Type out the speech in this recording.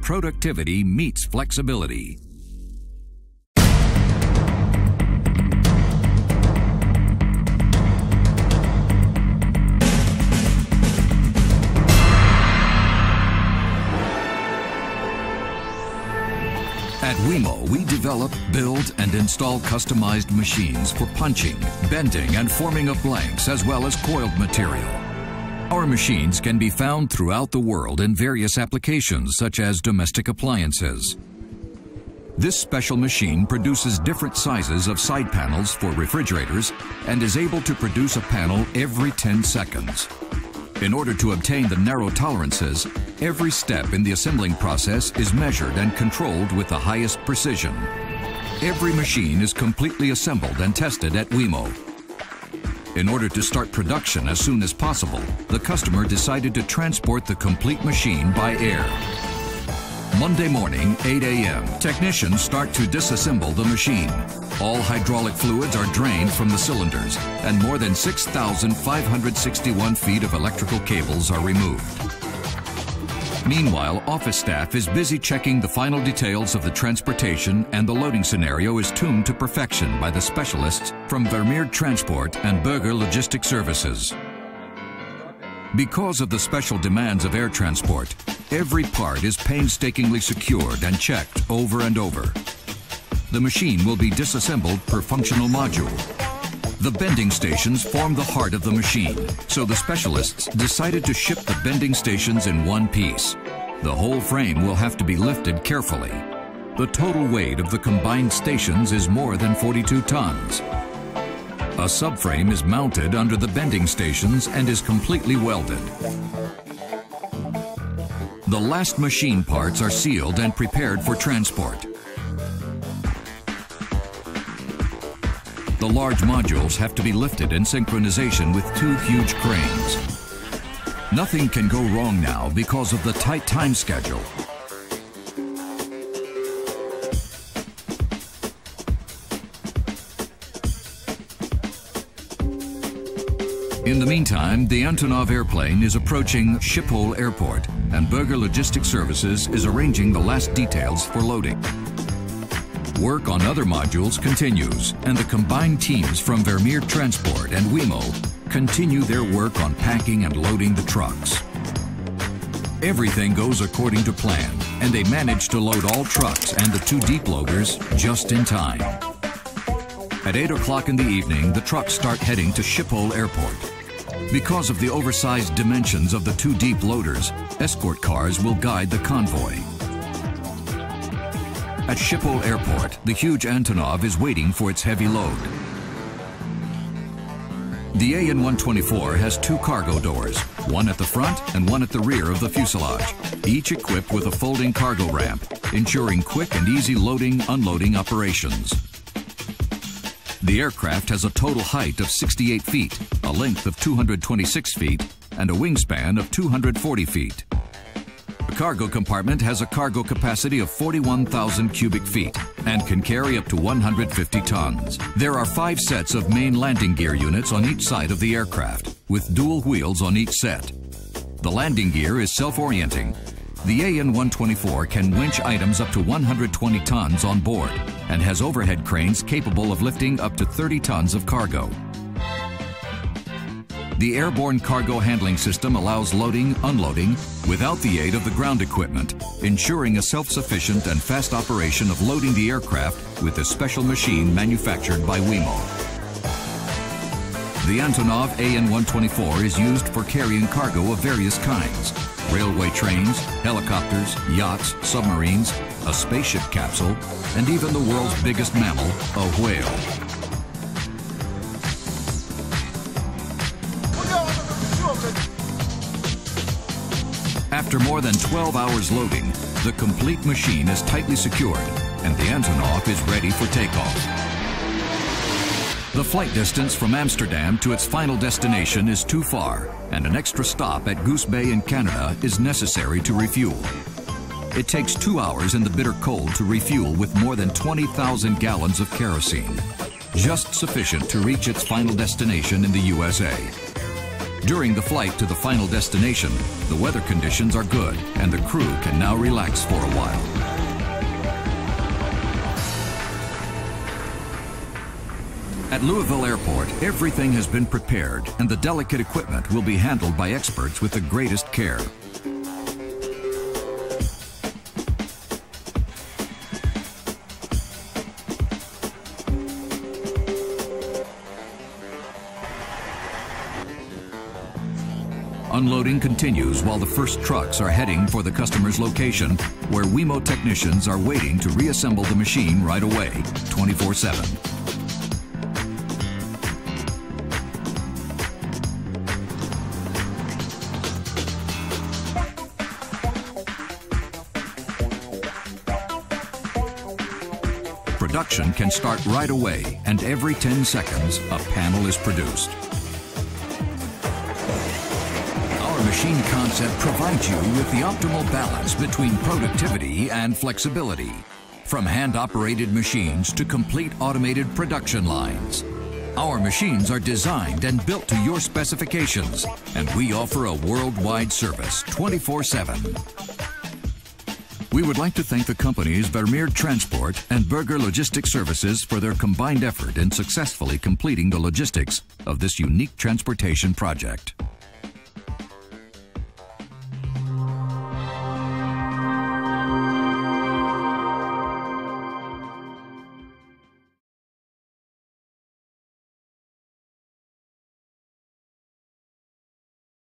productivity meets flexibility. At Wemo, we develop, build, and install customized machines for punching, bending, and forming of blanks, as well as coiled material. Our machines can be found throughout the world in various applications, such as domestic appliances. This special machine produces different sizes of side panels for refrigerators and is able to produce a panel every 10 seconds. In order to obtain the narrow tolerances, every step in the assembling process is measured and controlled with the highest precision. Every machine is completely assembled and tested at Wemo. In order to start production as soon as possible, the customer decided to transport the complete machine by air. Monday morning, 8 a.m., technicians start to disassemble the machine. All hydraulic fluids are drained from the cylinders, and more than 6,561 feet of electrical cables are removed. Meanwhile, office staff is busy checking the final details of the transportation and the loading scenario is tuned to perfection by the specialists from Vermeer Transport and Berger Logistic Services. Because of the special demands of air transport, every part is painstakingly secured and checked over and over. The machine will be disassembled per functional module. The bending stations form the heart of the machine, so the specialists decided to ship the bending stations in one piece. The whole frame will have to be lifted carefully. The total weight of the combined stations is more than 42 tons. A subframe is mounted under the bending stations and is completely welded. The last machine parts are sealed and prepared for transport. The large modules have to be lifted in synchronization with two huge cranes. Nothing can go wrong now because of the tight time schedule. In the meantime, the Antonov airplane is approaching Schiphol Airport and Berger Logistic Services is arranging the last details for loading. Work on other modules continues and the combined teams from Vermeer Transport and Wemo continue their work on packing and loading the trucks. Everything goes according to plan and they manage to load all trucks and the two deep loaders just in time. At 8 o'clock in the evening, the trucks start heading to Schiphol Airport. Because of the oversized dimensions of the two deep loaders, escort cars will guide the convoy. At Schiphol Airport, the huge Antonov is waiting for its heavy load. The AN-124 has two cargo doors, one at the front and one at the rear of the fuselage, each equipped with a folding cargo ramp, ensuring quick and easy loading, unloading operations. The aircraft has a total height of 68 feet, a length of 226 feet, and a wingspan of 240 feet. Cargo compartment has a cargo capacity of 41,000 cubic feet and can carry up to 150 tons. There are five sets of main landing gear units on each side of the aircraft, with dual wheels on each set. The landing gear is self-orienting. The AN-124 can winch items up to 120 tons on board and has overhead cranes capable of lifting up to 30 tons of cargo. The airborne cargo handling system allows loading, unloading without the aid of the ground equipment, ensuring a self-sufficient and fast operation of loading the aircraft with a special machine manufactured by Wemo. The Antonov AN-124 is used for carrying cargo of various kinds, railway trains, helicopters, yachts, submarines, a spaceship capsule, and even the world's biggest mammal, a whale. After more than 12 hours loading, the complete machine is tightly secured and the Antonov is ready for takeoff. The flight distance from Amsterdam to its final destination is too far, and an extra stop at Goose Bay in Canada is necessary to refuel. It takes two hours in the bitter cold to refuel with more than 20,000 gallons of kerosene, just sufficient to reach its final destination in the USA. During the flight to the final destination, the weather conditions are good and the crew can now relax for a while. At Louisville Airport, everything has been prepared and the delicate equipment will be handled by experts with the greatest care. Unloading continues while the first trucks are heading for the customer's location, where WeMo technicians are waiting to reassemble the machine right away, 24 7. Production can start right away, and every 10 seconds, a panel is produced. Machine concept provides you with the optimal balance between productivity and flexibility. From hand-operated machines to complete automated production lines. Our machines are designed and built to your specifications, and we offer a worldwide service 24-7. We would like to thank the companies Vermeer Transport and Berger Logistics Services for their combined effort in successfully completing the logistics of this unique transportation project.